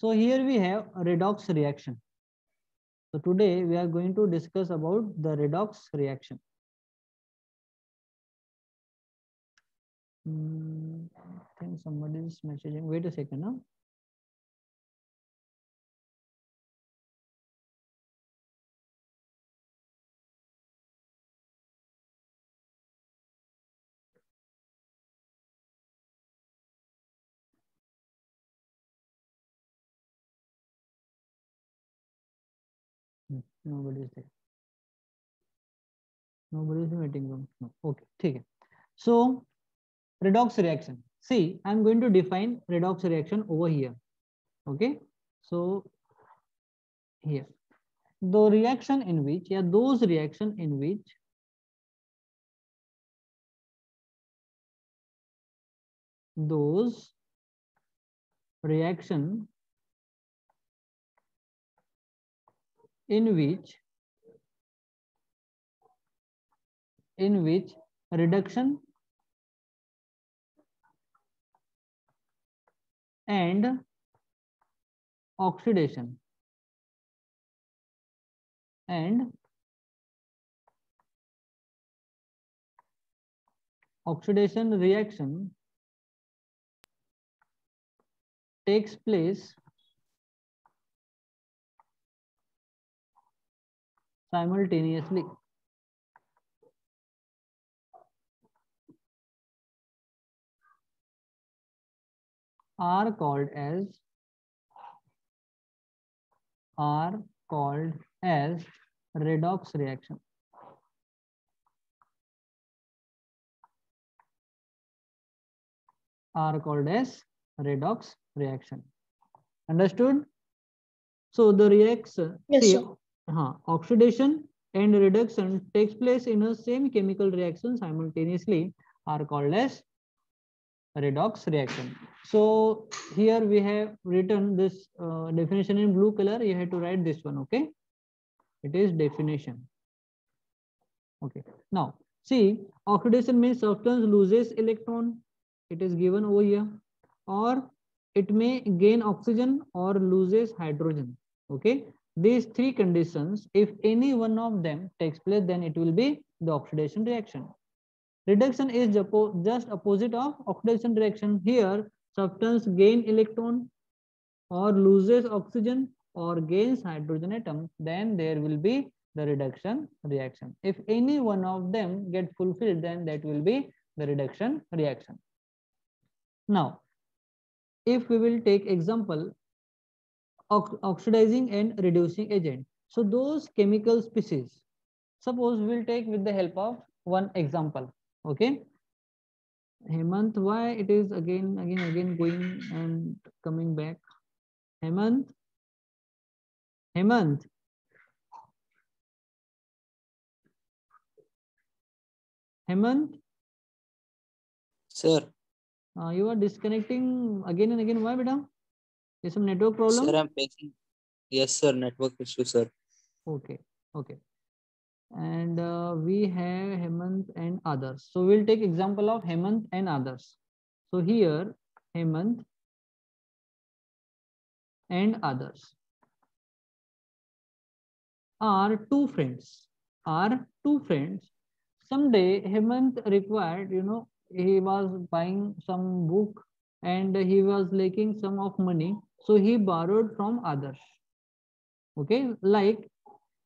So here we have a redox reaction. So today we are going to discuss about the redox reaction. Hmm, I think somebody is messaging. Wait a second. Huh? Room. No. Okay. ठीक है. So redox reaction. See, I'm going to define redox reaction over here. Okay. So here, the reaction in which, yeah, those reaction in which those reaction in which in which reduction and oxidation and oxidation reaction takes place simultaneously. are called as are called as redox reaction. Are called as redox reaction. Understood? So the reaction, Yes, see, sir. Uh, oxidation and reduction takes place in a same chemical reaction simultaneously are called as redox reaction. So here we have written this uh, definition in blue color. You have to write this one, okay? It is definition. Okay. Now, see, oxidation means substance loses electron. It is given over here. Or it may gain oxygen or loses hydrogen. Okay. These three conditions, if any one of them takes place, then it will be the oxidation reaction. Reduction is just opposite of oxidation reaction. Here, substance gain electron or loses oxygen or gains hydrogen atom, then there will be the reduction reaction. If any one of them get fulfilled, then that will be the reduction reaction. Now, if we will take example, oxidizing and reducing agent. So those chemical species, suppose we'll take with the help of one example, okay? Hemant, why it is again, again, again going and coming back? Hemant? Hemant? Hemant, Sir, uh, you are disconnecting again and again. Why, beta? Is some network problem? sir, I'm facing. Yes, sir. Network issue, sir. Okay, okay. And uh, we have Hemant and others. So we'll take example of Hemant and others. So here, Hemant and others are two friends. Are two friends. Someday Hemant required, you know, he was buying some book and he was lacking some of money. So he borrowed from others. Okay, like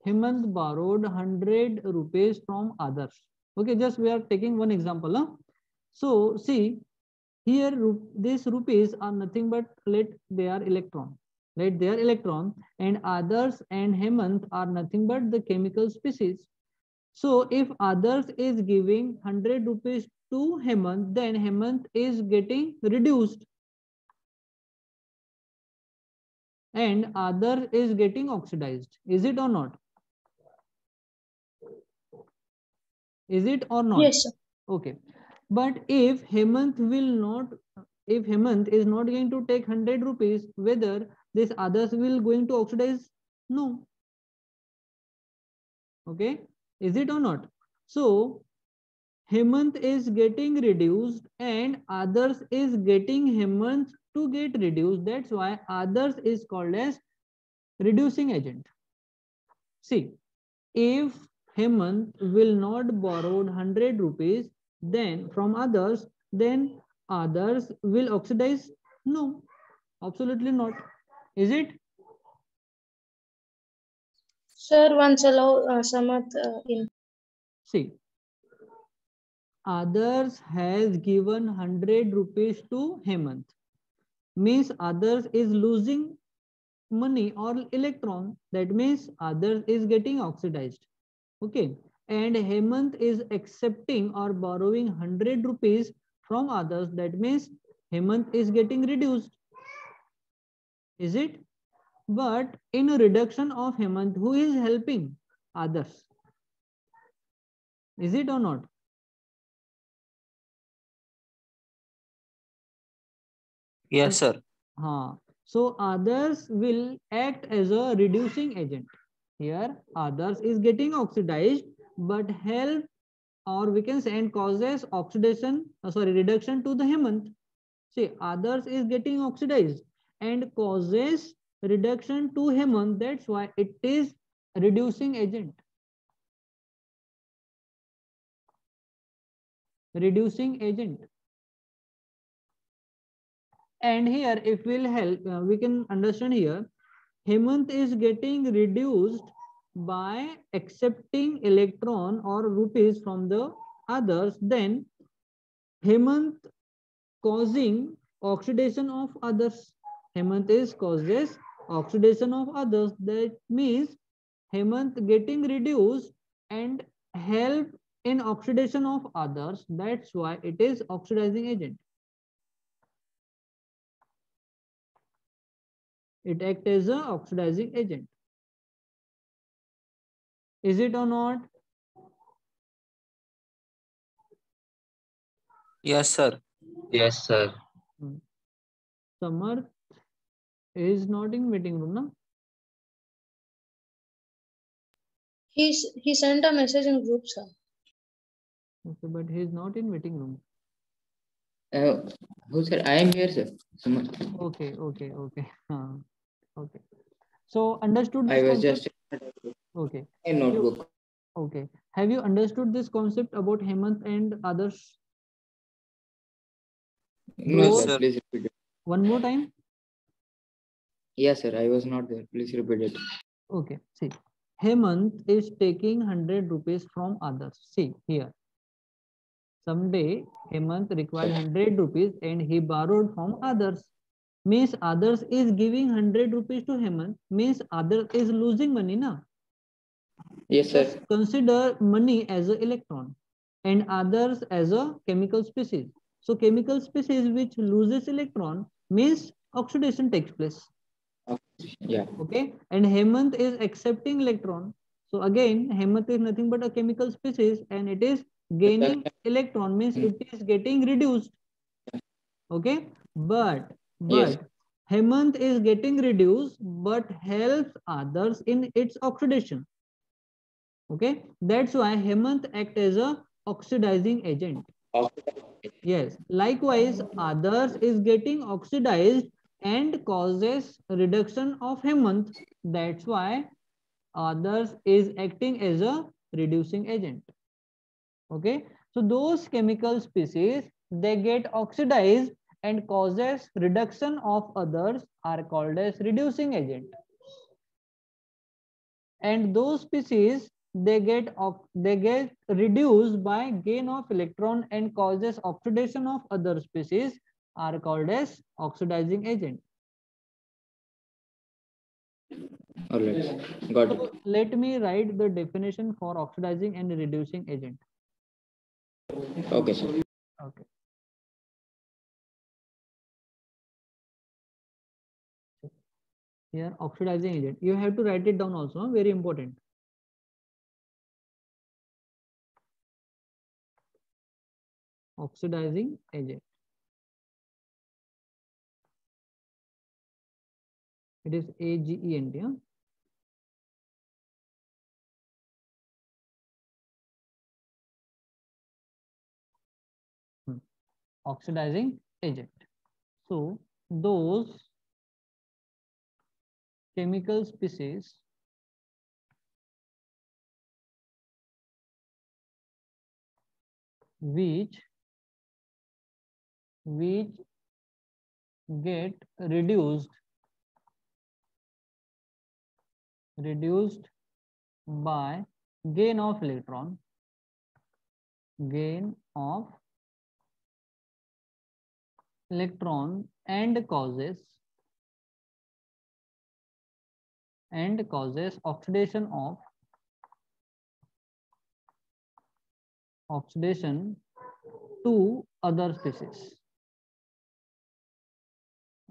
Hemant borrowed 100 rupees from others. Okay, just we are taking one example. Huh? So see, here these rupees are nothing but let they are electron. Let they are electron and others and Hemant are nothing but the chemical species. So if others is giving 100 rupees to Hemant, then Hemant is getting reduced and other is getting oxidized. Is it or not? Is it or not? Yes, sir. Okay. But if Hemant will not, if Hemant is not going to take 100 rupees, whether this others will going to oxidize? No. Okay. Is it or not? So Hemant is getting reduced and others is getting Hemant to get reduced. That's why others is called as reducing agent. See, if Hemant will not borrow 100 rupees then from others, then others will oxidize? No, absolutely not. Is it? Sir, once allow uh, Samarth uh, in. See, others has given 100 rupees to Hemant. Means others is losing money or electron. That means others is getting oxidized. Okay. And Hemant is accepting or borrowing 100 rupees from others. That means Hemant is getting reduced. Is it? But in a reduction of Hemant, who is helping others? Is it or not? Yes, sir. Huh. So others will act as a reducing agent. Here others is getting oxidized, but help or we can say and causes oxidation, uh, sorry, reduction to the Hemant. See, others is getting oxidized and causes reduction to Hemant. That's why it is reducing agent. Reducing agent. And here, if will help, uh, we can understand here, Hemant is getting reduced by accepting electron or rupees from the others, then Hemant causing oxidation of others. Hemant is causes oxidation of others. That means Hemant getting reduced and help in oxidation of others. That's why it is oxidizing agent. It acts as a oxidizing agent. Is it or not? Yes, sir. Yes, sir. Samarth is not in meeting room, na? He's, he sent a message in group, sir. Okay, but he is not in meeting room. Uh, who sir? I am here, sir. Someone. Okay, okay, okay. Uh, okay. So understood I was concept? just Okay, a notebook. okay. Have you understood this concept about Hemant and others? No, sir. sir. Please repeat it. One more time? Yes, sir. I was not there. Please repeat it. Okay, see. Hemant is taking 100 rupees from others. See here. Someday Hemant required 100 rupees and he borrowed from others. Means others is giving 100 rupees to Hemant. Means other is losing money, na? Yes, sir. Just consider money as an electron and others as a chemical species. So chemical species which loses electron means oxidation takes place. Yeah. Okay. And Hemant is accepting electron. So again, Hemant is nothing but a chemical species and it is gaining electron means it hmm. is getting reduced. Okay. But, but Yes. Hemant is getting reduced but helps others in its oxidation. Okay. That's why Hemant act as a oxidizing agent. Yes. Likewise, others is getting oxidized and causes reduction of Hemant. That's why others is acting as a reducing agent. Okay. So those chemical species, they get oxidized and causes reduction of others are called as reducing agent. And those species, they get ox- they get reduced by gain of electron and causes oxidation of other species are called as oxidizing agent. All right. Got it. Let me write the definition for oxidizing and reducing agent. Okay, sir. Okay. Here, oxidizing agent. You have to write it down also, very important. Oxidizing agent. It is A-G-E-N-T, huh? Hmm. oxidizing agent. So those chemical species which which get reduced reduced by gain of electron gain of electron and causes and causes oxidation of oxidation to other species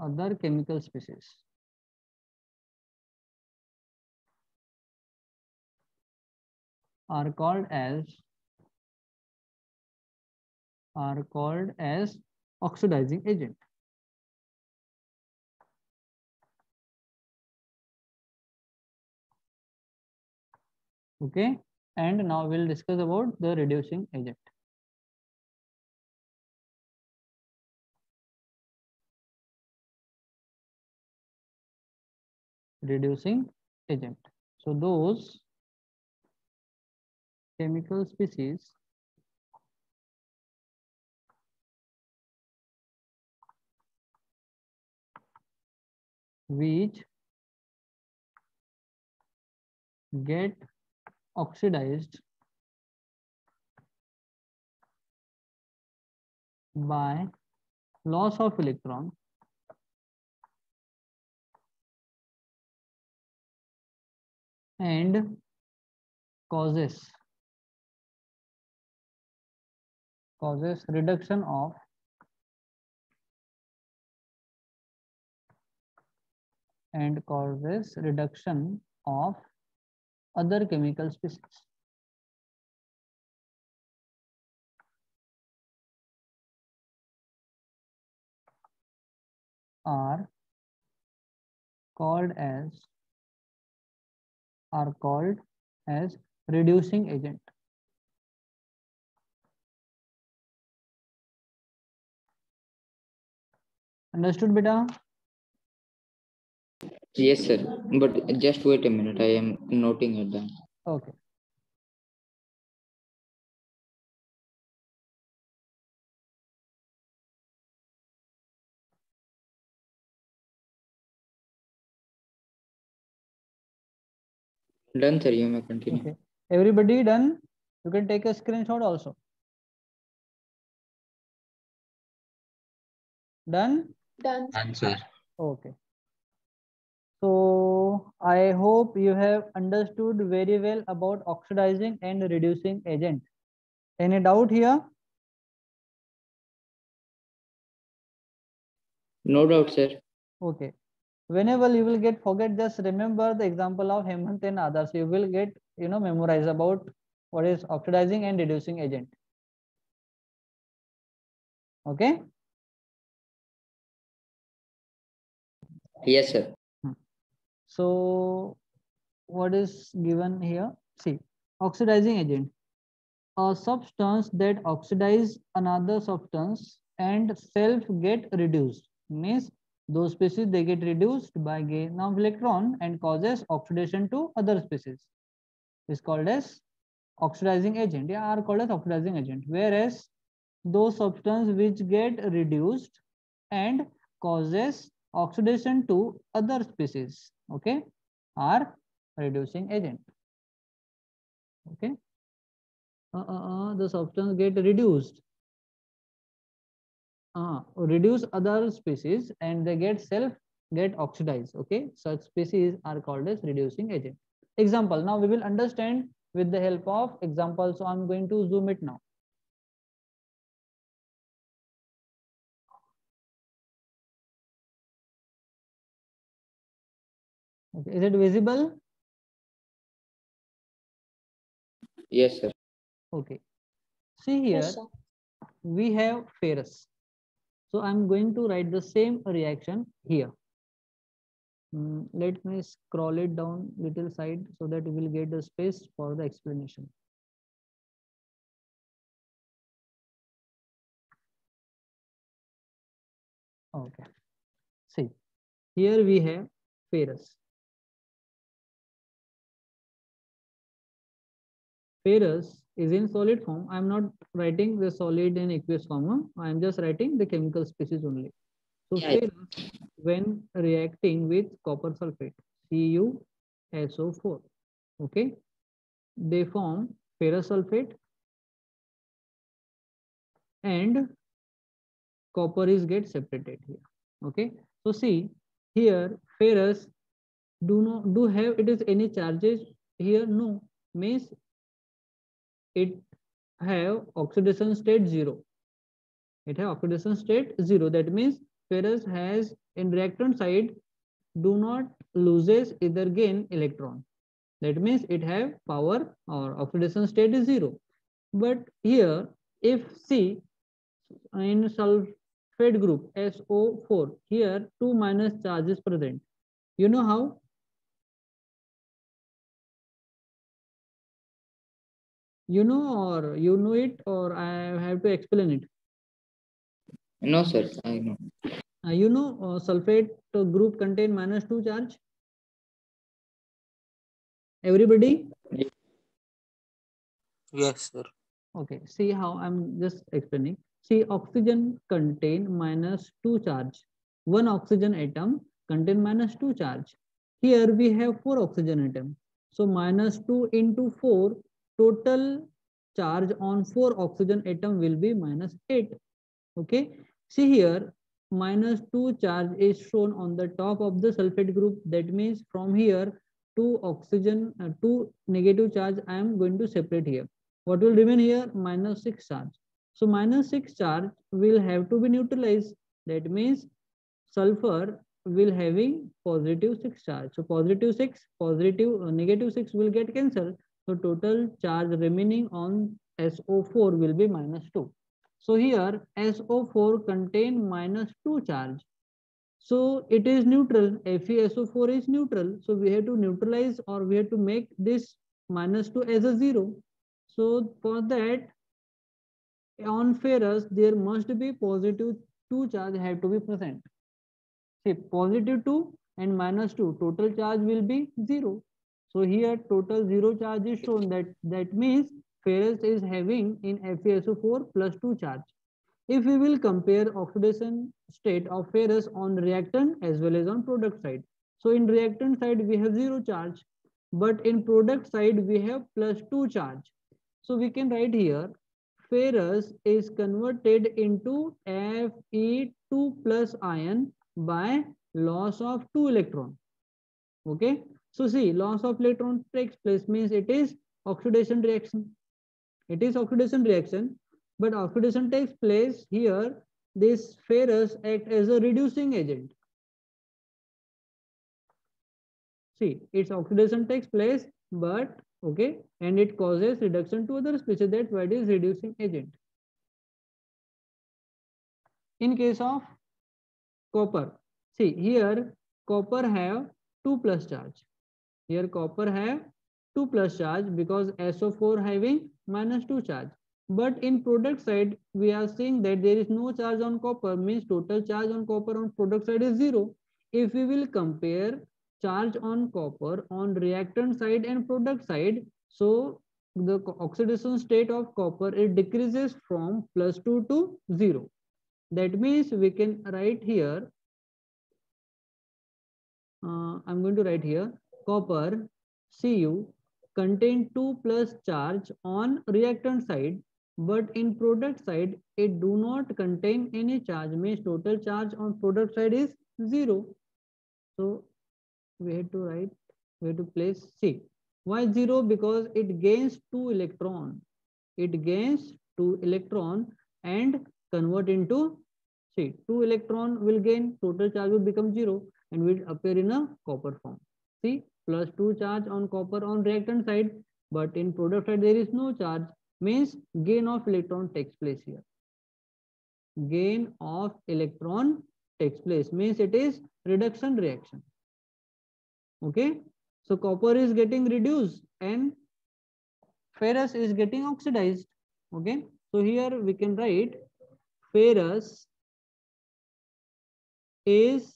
other chemical species. Are called as are called as oxidizing agent okay. And now we'll discuss about the reducing agent. Reducing agent. So those chemical species which get oxidized by loss of electron and causes causes reduction of and causes reduction of other chemical species. are called as are called as reducing agent. Understood, beta? Yes, sir. But just wait a minute. I am noting it down. Okay. Done, sir. You may continue. Okay. Everybody done? You can take a screenshot also. Done? Done. Answer. Okay. So I hope you have understood very well about oxidizing and reducing agent. Any doubt here? No doubt, sir. Okay. Whenever you will get forget, just remember the example of Hemant and others. You will get, you know, memorize about what is oxidizing and reducing agent. Okay. Yes, sir. So what is given here? See, oxidizing agent. A substance that oxidize another substance and self get reduced. Means those species they get reduced by gain of electron and causes oxidation to other species. Is called as oxidizing agent. They are called as oxidizing agent. Whereas those substance which get reduced and causes oxidation to other species okay are reducing agent. Okay. Uh, uh, uh, the substance get reduced. Uh, reduce other species and they get self get oxidized okay. Such species are called as reducing agent. Example now we will understand with the help of example so i'm going to zoom it now Okay, is it visible? Yes, sir. Okay. See here, Yes, we have ferrous. So I'm going to write the same reaction here. Mm, let me scroll it down little side so that we will get the space for the explanation. Okay. See, here we have ferrous. Ferrous is in solid form. I'm not writing the solid and aqueous form. I'm just writing the chemical species only. So Yeah, ferrous, when reacting with copper sulfate, CuSO4, okay, they form ferrous sulfate and copper is get separated here okay so see here ferrous do not do have it is any charges here no means it have oxidation state zero. It have oxidation state zero. That means ferrous has in reactant side do not loses either gain electron. That means it have power or oxidation state is zero. But here if see in sulfate group SO4 here two minus charge is present. You know how you know or you know it or i have to explain it No, sir. I know. Uh, you know uh, sulfate group contain minus 2 charge everybody Yes, sir. okay see how i'm just explaining see oxygen contain minus 2 charge one oxygen atom contain minus 2 charge here we have four oxygen atom so minus 2 into 4 total charge on four oxygen atom will be minus 8 okay? See here minus 2 charge is shown on the top of the sulfate group. That means from here two oxygen uh, two negative charge i am going to separate here. What will remain here? Minus 6 charge. So minus 6 charge will have to be neutralized. That means sulfur will having positive 6 charge. So positive 6 positive uh, negative 6 will get cancelled so total charge remaining on SO4 will be minus 2 so here SO4 contain minus 2 charge. So it is neutral. FeSO4 is neutral. So we have to neutralize or we have to make this minus 2 as a zero. So for that on ferrous there must be positive 2 charge have to be present. See positive 2 and minus 2 total charge will be 0 so here total 0 charge is shown that that means ferrous is having in FeSO4 plus 2 charge if we will compare oxidation state of ferrous on reactant as well as on product side so in reactant side we have 0 charge but in product side we have plus 2 charge so we can write here ferrous is converted into Fe2 plus ion by loss of 2 electron. Okay. So see loss of electron takes place means it is oxidation reaction. It is oxidation reaction but oxidation takes place here this ferrous act as a reducing agent. See its oxidation takes place but okay and it causes reduction to other species that's why it is reducing agent in case of copper see here copper have 2 plus charge here copper have 2 plus charge because SO4 having minus 2 charge but in product side we are seeing that there is no charge on copper means total charge on copper on product side is zero if we will compare charge on copper on reactant side and product side. So the oxidation state of copper it decreases from plus 2 to 0. That means we can write here, uh, I'm going to write here, copper Cu contain 2 plus charge on reactant side, but in product side, it do not contain any charge, means total charge on product side is 0. So we have to write, we have to place C. Why zero? Because it gains two electron. It gains two electron and convert into C. Two electron will gain, total charge will become zero and will appear in a copper form. See, plus two charge on copper on reactant side, but in product side there is no charge, means gain of electron takes place here. Gain of electron takes place, means it is reduction reaction okay so copper is getting reduced and ferrous is getting oxidized okay so here we can write ferrous is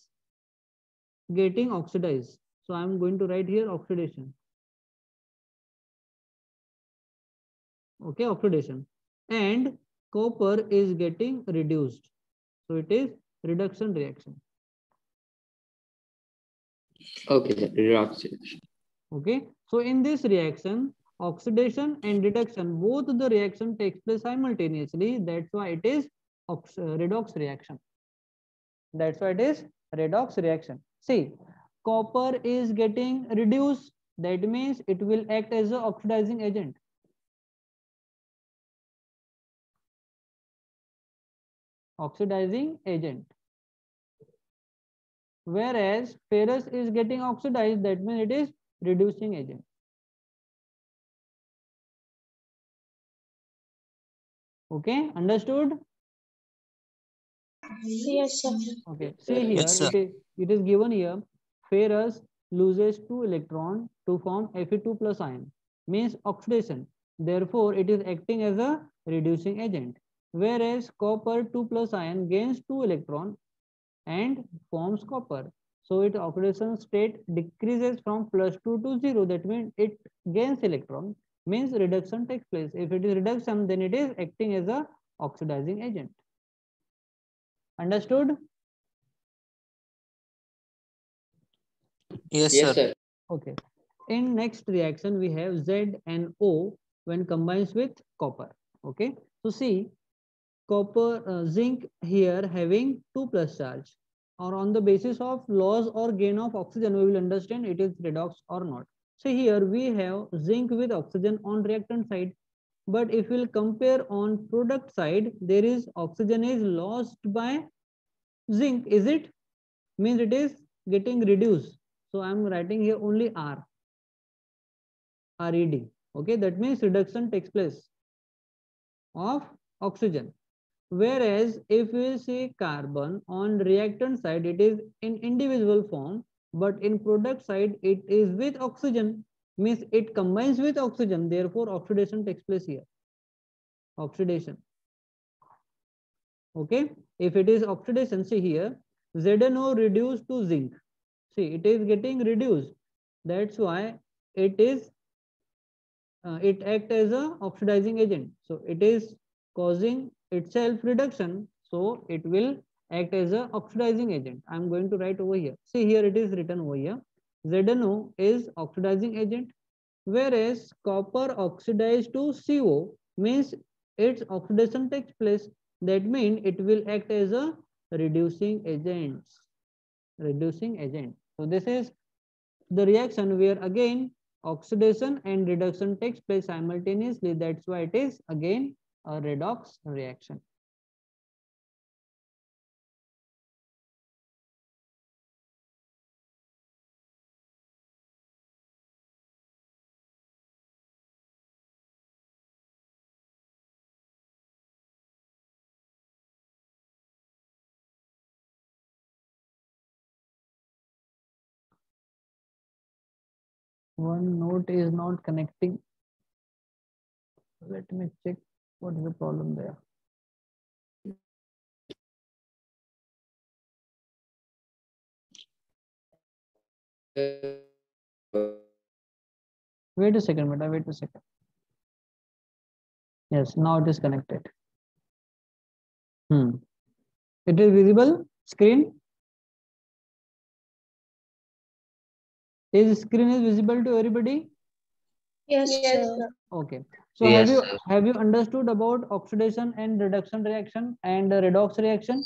getting oxidized. So I'm going to write here oxidation. Okay, oxidation. And copper is getting reduced. So it is reduction reaction. Okay, reaction. Okay, so in this reaction, oxidation and reduction, both the reaction takes place simultaneously. That's why it is uh, redox reaction. That's why it is redox reaction. See, copper is getting reduced. That means it will act as an oxidizing agent. Oxidizing agent. Whereas ferrous is getting oxidized, that means it is reducing agent. Okay, understood? Yes, sir. Okay, see here, Yes, sir. it is, it is given here, ferrous loses two electron to form Fe2 plus ion, means oxidation. Therefore, it is acting as a reducing agent. Whereas copper 2 plus ion gains two electron and forms copper. So its oxidation state decreases from plus 2 to 0. That means it gains electron, means reduction takes place. If it is reduction, then it is acting as a oxidizing agent. Understood? Yes, Yes, sir. sir. Okay. In next reaction, we have Z and O when combines with copper. Okay. So see, copper, uh, zinc here having 2 plus charge or on the basis of loss or gain of oxygen, we will understand it is redox or not. So here we have zinc with oxygen on reactant side. But if we'll compare on product side, there is oxygen is lost by zinc. Is it? Means it is getting reduced. So I'm writing here only R. RED. Okay, that means reduction takes place of oxygen. Whereas if we see carbon on reactant side, it is in individual form, but in product side, it is with oxygen, means it combines with oxygen, therefore oxidation takes place here. Oxidation. Okay, if it is oxidation, see here, ZNO reduced to zinc. See, it is getting reduced. That's why it is uh, it act as a oxidizing agent. So it is causing itself reduction. So it will act as a oxidizing agent. I'm going to write over here. See here it is written over here. ZNO is oxidizing agent, whereas copper oxidized to CO means its oxidation takes place. That means it will act as a reducing agent. Reducing agent. So this is the reaction where again oxidation and reduction takes place simultaneously. That's why it is again a redox reaction. One node is not connecting. Let me check what is the problem there. Wait a second, beta, wait a second. Yes, now it is connected. Hmm. It is visible screen? Is screen is visible to everybody? Yes, sir. Okay. So Yes, have you sir. have you understood about oxidation and reduction reaction and the redox reaction?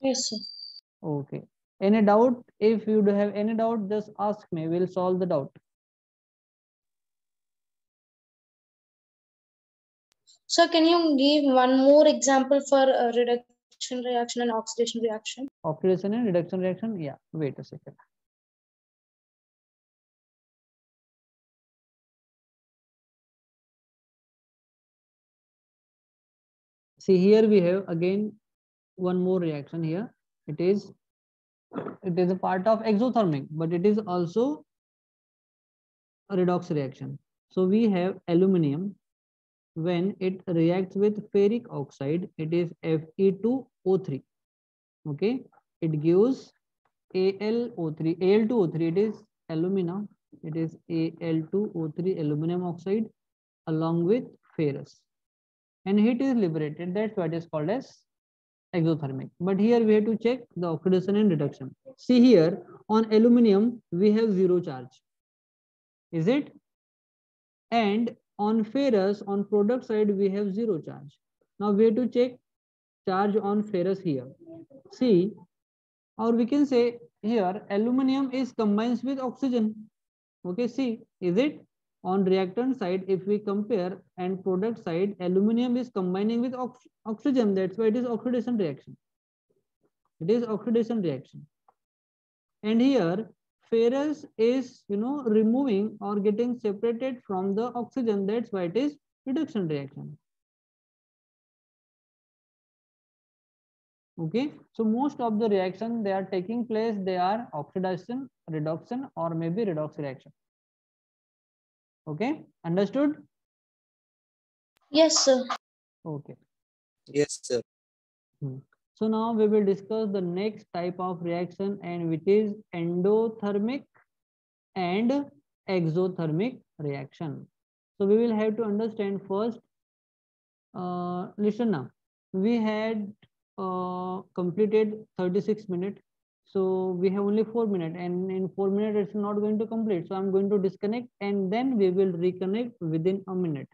Yes, sir. Okay. Any doubt? If you do have any doubt, just ask me. We'll solve the doubt. So can you give one more example for uh, reduction reaction and oxidation reaction? Oxidation and reduction reaction. Yeah. Wait a second. See here we have again one more reaction here. It is it is a part of exothermic, but it is also a redox reaction. So we have aluminium when it reacts with ferric oxide, it is Fe2O3. Okay. it gives AlO3, Al2O3, it is alumina, it is Al2O3 aluminum oxide along with ferrous. And heat is liberated, that's what is called as exothermic. But here we have to check the oxidation and reduction. See here, on aluminium, we have zero charge. Is it? And on ferrous, on product side, we have zero charge. Now we have to check charge on ferrous here. See, or we can say here aluminium is combines with oxygen okay see is it on reactant side if we compare and product side aluminium is combining with ox oxygen. That's why it is oxidation reaction. It is oxidation reaction. And here ferrous is you know removing or getting separated from the oxygen. That's why it is reduction reaction. Okay? So most of the reaction they are taking place they are oxidation reduction or maybe redox reaction okay understood? Yes, sir. okay. Yes, sir. so now we will discuss the next type of reaction and which is endothermic and exothermic reaction. So we will have to understand first uh, listen now. We had uh, completed 36 minutes so we have only four minutes and in four minutes it's not going to complete. So i'm going to disconnect and then we will reconnect within a minute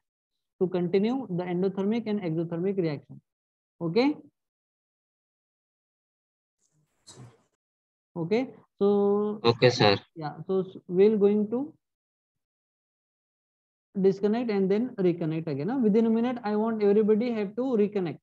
to continue the endothermic and exothermic reaction. Okay? Okay? So Okay, sir. yeah so we'll going to disconnect and then reconnect again. Within a minute i want everybody have to reconnect